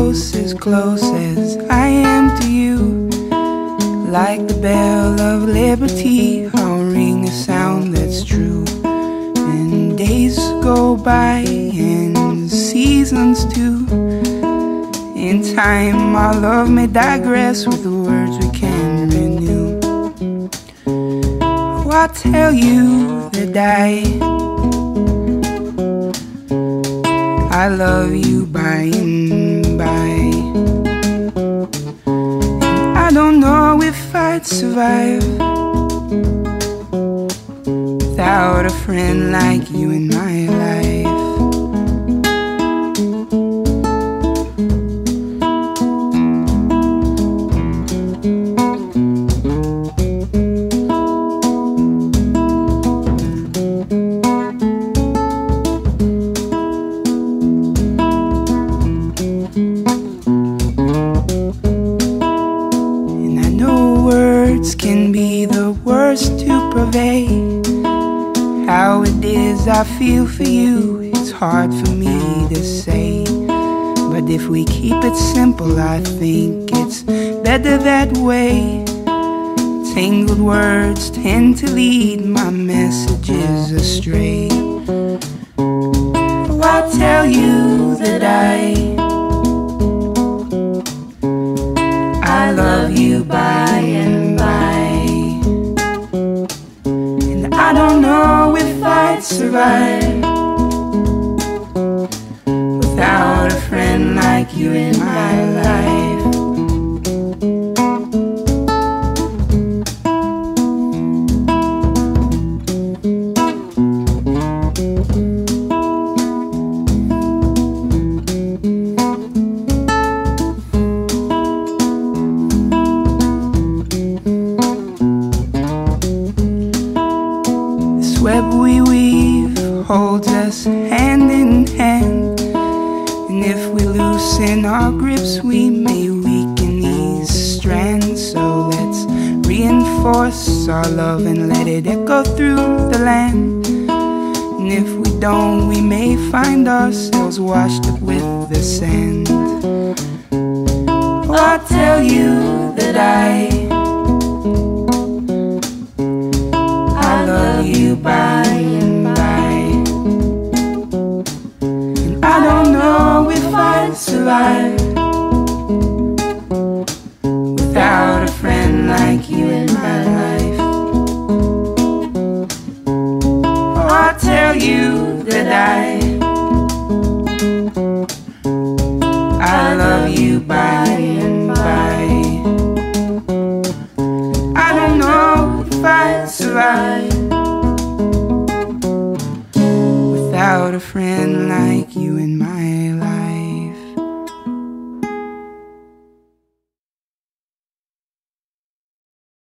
close, as close as I am to you. Like the bell of liberty, I'll ring a sound that's true. And days go by, and seasons too. In time, our love may digress with the words we can renew. Oh, I tell you that I. I love you by and by. And I don't know if I'd survive without a friend like you in my life. Words can be the worst to purvey how it is I feel for you. It's hard for me to say. But if we keep it simple, I think it's better that way. Tangled words tend to lead my messages astray. Oh, I'll tell you that I. I love you by I'd survive without a friend like you in my life. Web we weave holds us hand in hand. And if we loosen our grips, we may weaken these strands. So let's reinforce our love and let it echo through the land. And if we don't, we may find ourselves washed up with the sand. Oh, I'll tell you that I. you by and by. And I don't know if I'd survive without a friend like you in my life. Oh, I'll tell you that I. I love you by friend